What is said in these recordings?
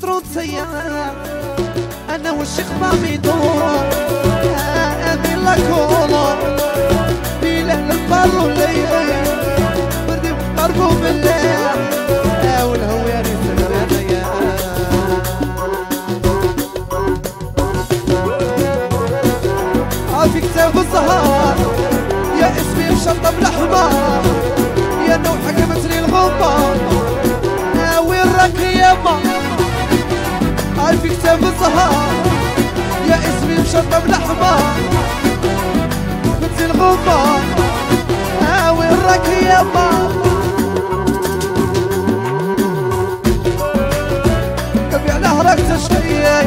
ترد سيارة. أنا والشيخ ما بيدور. الزهار يا اسمي مشطب الاحمر مثل الغمار وين راك يما قلبي على هراك تشقيي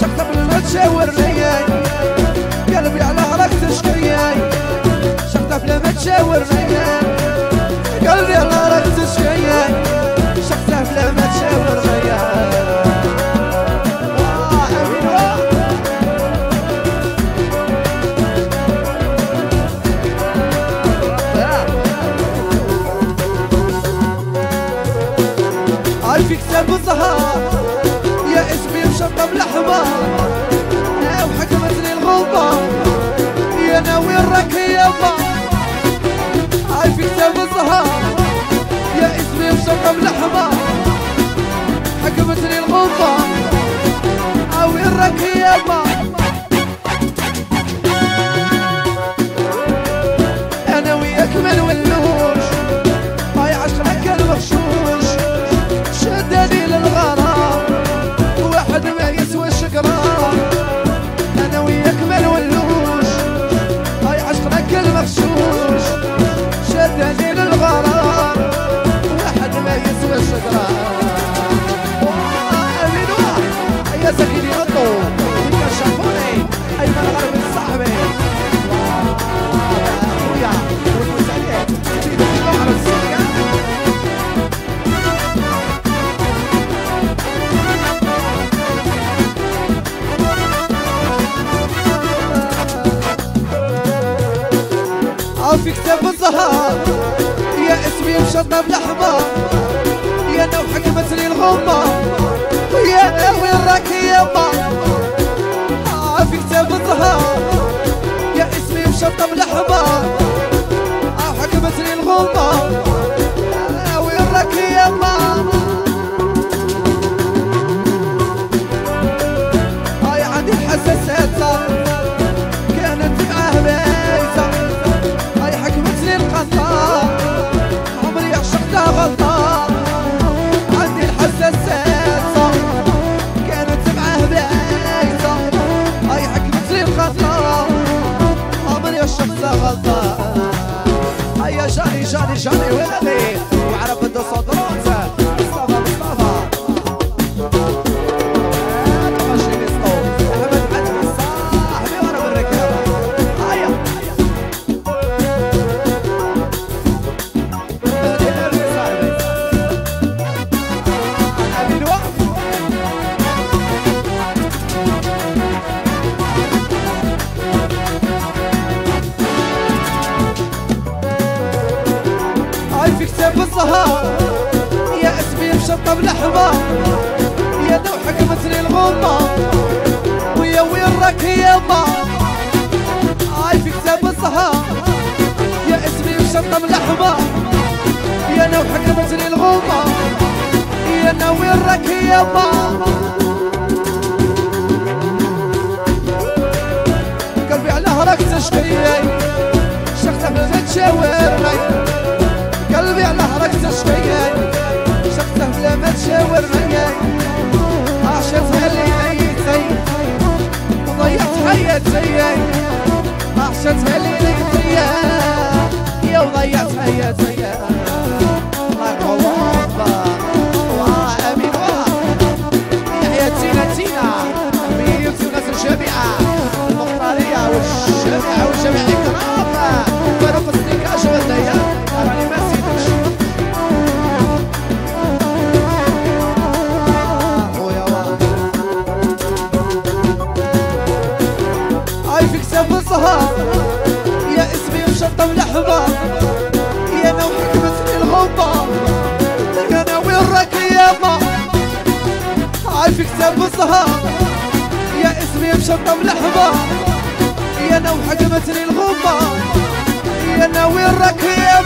شكتب لنا تشاور ليي قلبي على هرك تشكيي يا اسمي مشطب الاحمر وحكمتني الغوطة. يا ناوي الرك يابا هاي في كتاب الزهار يا اسمي مشطب الاحمر حكمتني الغوطة. هاوي الرك يابا أنا وياك ما نولوش في كتاب الزهار يا اسمي مشطب الأحمر. يا نو حكمتني الغمة يا وين راك يما في كتاب الزهار يا اسمي مشطب الأحمر. حكمتني الغمة Johnny, في الزهار يا اسمي مشطب الاحمر يا دو حكمتني الغمة. ويا وين راك يما. هاي في كتاب الزهار يا اسمي مشطب الاحمر يا نو حكمتني الغمة. يا وين راك يما. قلبي على هراك تشكيي شختك ما تشاورني قلبي على في كتاب الزهار يا اسمي مشطب الاحمر يا أنا حجمتني الغبار يا أنا وين راك يا